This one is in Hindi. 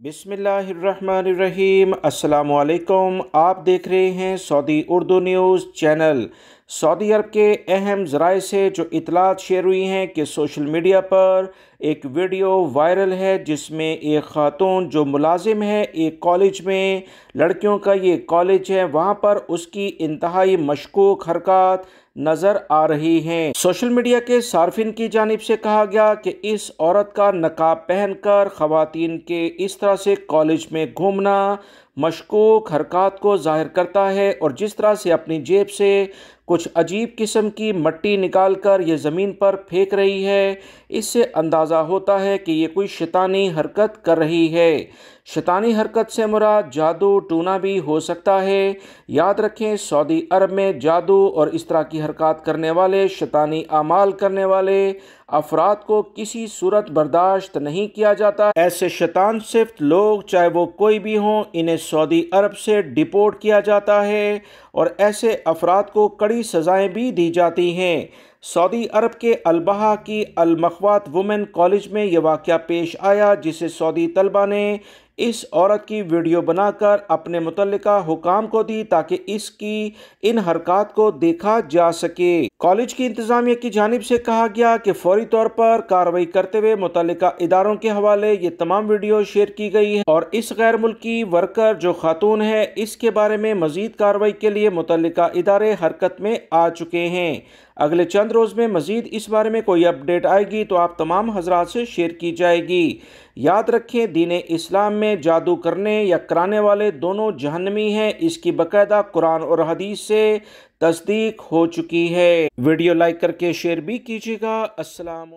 बिसमीम असलकुम आप देख रहे हैं Saudi Urdu news channel. Saudi Arab के अहम ज़राए से जो इतलात शेयर हुई हैं कि सोशल मीडिया पर एक वीडियो वायरल है जिसमें एक ख़ातून जो मुलाजिम है, एक कॉलेज में लड़कियों का ये कॉलेज है, वहाँ पर उसकी इंतहाई मशकूक हरकत नज़र आ रही हैं। सोशल मीडिया के सार्फिन की जानब से कहा गया कि इस औरत का नकाब पहनकर ख़वातीन के इस तरह से कॉलेज में घूमना मशकूक हरकत को ज़ाहिर करता है और जिस तरह से अपनी जेब से कुछ अजीब किस्म की मट्टी निकाल कर ये ज़मीन पर फेंक रही है, इससे अंदाज़ा होता है कि ये कोई शैतानी हरकत कर रही है। शैतानी हरकत से मुराद जादू टूना भी हो सकता है। याद रखें, सऊदी अरब में जादू और इस तरह की हरकत करने वाले, शैतानी अमाल करने वाले अफराद को किसी सूरत बर्दाश्त नहीं किया जाता। ऐसे शैतान सिफ्त लोग, चाहे वो कोई भी हों, इन्हें सऊदी अरब से डिपोर्ट किया जाता है और ऐसे अफराद को कड़ी सज़ाएँ भी दी जाती हैं। सऊदी अरब के अलबहा की अलमखवात वुमेन कॉलेज में यह वाक़ पेश आया, जिसे सऊदी तलबा ने इस औरत की वीडियो बनाकर अपने मुतल हुकाम को दी ताकि इसकी इन हरकत को देखा जा सके। कॉलेज की इंतजामिया की जानब से कहा गया कि फौरी तौर पर कार्रवाई करते हुए मुतल इदारों के हवाले ये तमाम वीडियो शेयर की गई है और इस गैर मुल्की वर्कर जो खातून है, इसके बारे में मजीद कार्रवाई के लिए मुतल इदारे हरकत में आ चुके हैं। अगले चंद रोज़ में मज़ीद इस बारे में कोई अपडेट आएगी तो आप तमाम हजरात से शेयर की जाएगी। याद रखें, दीन इस्लाम में जादू करने या कराने वाले दोनों जहनमी हैं। इसकी बाकायदा कुरान और हदीस से तस्दीक हो चुकी है। वीडियो लाइक करके शेयर भी कीजिएगा। अस्सलाम